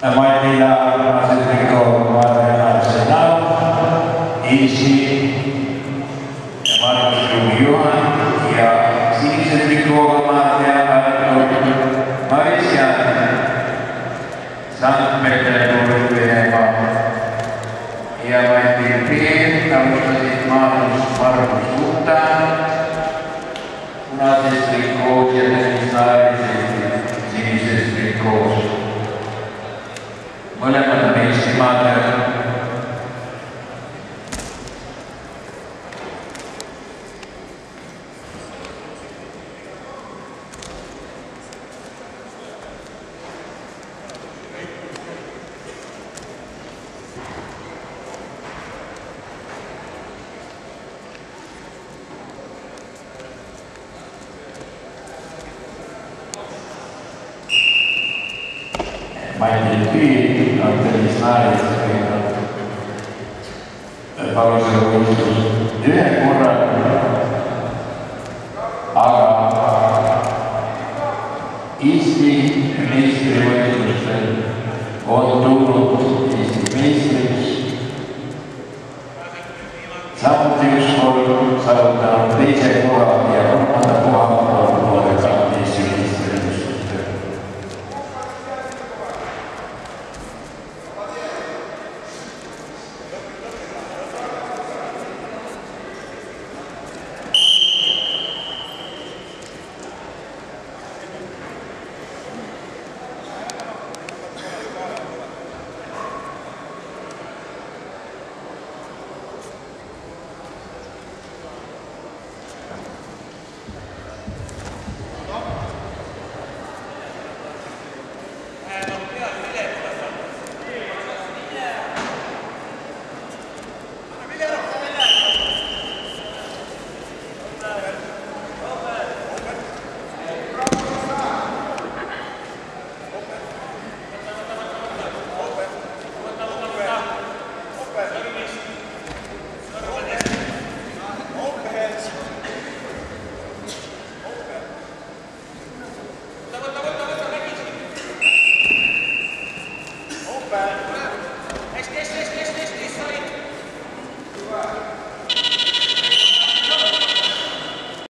a maioria das electoras do Senado. On Eestimaad Maitil как-то не знает, порой живущий. Дверь аккуратно. Ага. Истинный мистер Он думал, истинный мистер えー、とペア back.